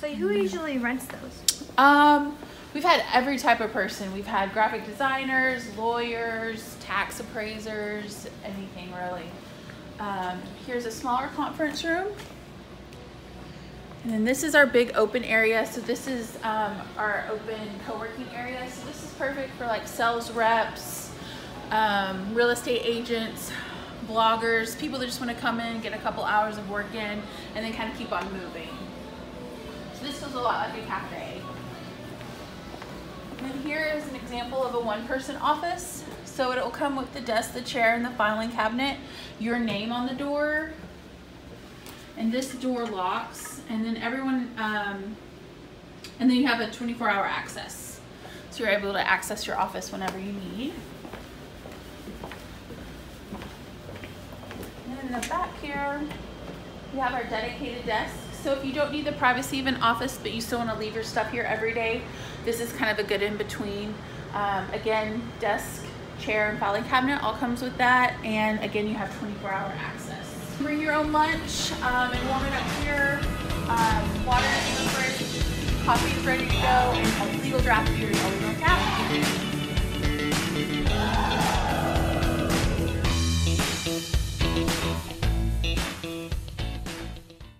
So who usually rents those? Um, we've had every type of person. We've had graphic designers, lawyers, tax appraisers, anything really. Um, here's a smaller conference room. And then this is our big open area. So this is um, our open co-working area. So this is perfect for like sales reps, um, real estate agents, bloggers, people that just want to come in, get a couple hours of work in, and then kind of keep on moving. So this feels a lot like a cafe. And here is an example of a one-person office. So it'll come with the desk, the chair, and the filing cabinet, your name on the door, and this door locks, and then everyone, um, and then you have a 24-hour access. So you're able to access your office whenever you need. And then in the back here, we have our dedicated desk. So if you don't need the privacy of an office, but you still want to leave your stuff here every day, this is kind of a good in-between. Um, again, desk, chair, and filing cabinet all comes with that. And again, you have 24-hour access. Bring your own lunch um, and warm it up here. Um, water in the fridge, coffee is ready to go, and a legal draft beer